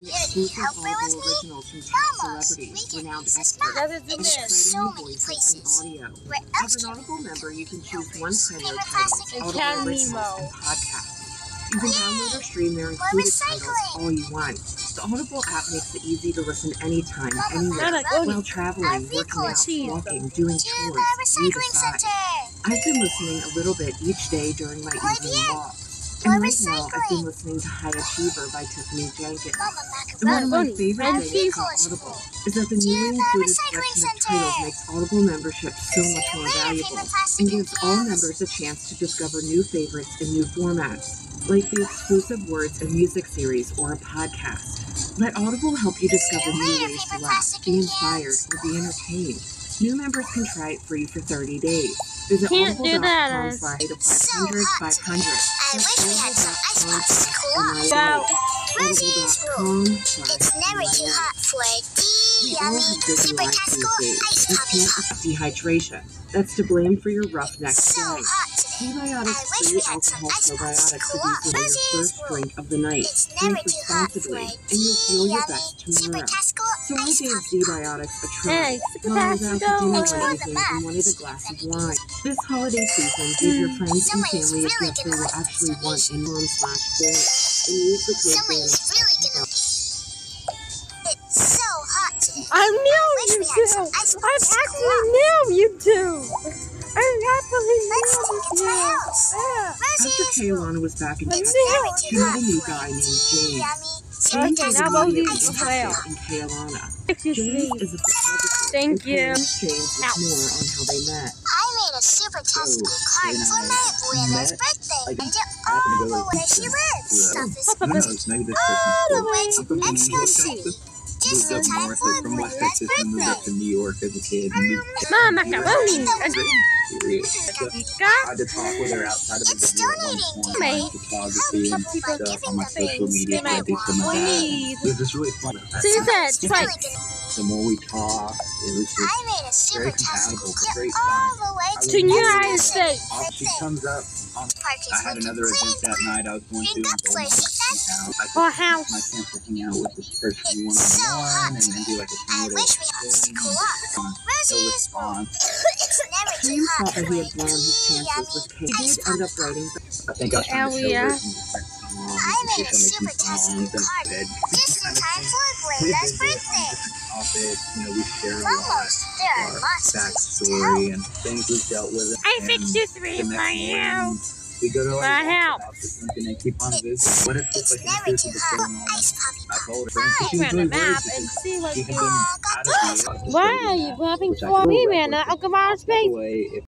Exclusive help her with Audible me? originals from top celebrities, We can renowned use this experts, map. And it. exciting So many places. and audio. As an can Audible member, you can choose one player Favorite title, plastic And Audible originals, and podcasts. You can download or stream their included titles all you want. The Audible app makes it easy to listen anytime, anywhere, while traveling, working out, walking, doing To chores. the You recycling decide. center. I've been listening a little bit each day during my Plug evening walk. And right now, I've been listening to High Achiever by Tiffany Jenkins. And one of my favorite things about Audible is that the newly included selection of titles makes Audible membership so much more valuable and gives all members a chance to discover new favorites in new formats, like the exclusive Words and Music series or a podcast. Let Audible help you discover new ways to laugh, be inspired, or be entertained. New members can try it free for 30 days. Visit Can't do that, slash So 500 hot 500. I wish we had some ice pops to cool off. About Rosie's rule. It's never too hot for a all yummy have busy super lives casco these days. ice You can't dehydration. That's to blame for your rough neck So day. hot today. Prebiotics I wish free we had some alcohol ice pops to probiotics cool to be your first drink of the night. It's Drink never too hot for responsibly, and you'll tea feel your yummy best super tomorrow. casco So I ice gave poppy pop. Z-Biotics a try. Hey, super While I was out to to go. dinner Let's one evening and wanted a glass of wine. This holiday season, give your mm. friends and family a really gift they gonna will like actually this want in donation. mom slash dad. And use the code I knew you we had two. some ice I pops to cool actually off. knew you two. I actually Let's knew take it to you. my house. Yeah. After Rosie's rule. Kaylana was back in I Texas, never she met a new guy named James. yummy super James Okay, was now casco both immediately these ice will poppy fail. pop. in Kaylana. James is a photographer. Thank you. James with more on how they met. I made a super tastical card for my abuela's birthday. I And happened all the way she lives. Stuff is Who knows? Maybe this all the way to Mexico City. Texas. Just in Moved up time north for from West Texas and moved up to New York as a kid. Mom, macaroni. Period. I had to talk with her outside of the It's video at one donating point, to me. like photography and People stuff giving on my social things media. they I do my dad. It was just really fun. That? It's really Twice. The more we talked, it was just I made a super very compatible. Great all the way to would- United States. She comes up on I had another event that night I was going to Cleaned in up for Beaumont, us, in town. I Or house. my chance to hang out with this person It's one so on one and, and do like a I wish we had cool off. um, No response. It's never too James hot thought that he had blown his chances with Kate. He did end up poppy writing I think I was trying to show Aaliyah. her some different songs I and made a super make some songs tastical card just in time for we abuela's visit on birthday. different topics. You know, we share a lot Almost. There are our lots of things to backstory and things we've dealt with. I fixed you three for next you. We go to our My house and keep on visiting. What if It's just like never too hot. Ice poppy I told her, and she Look at the map and see what she you can. been Aw, got out of the this. office Why are you while, having which I for me, man? I'll come out of space.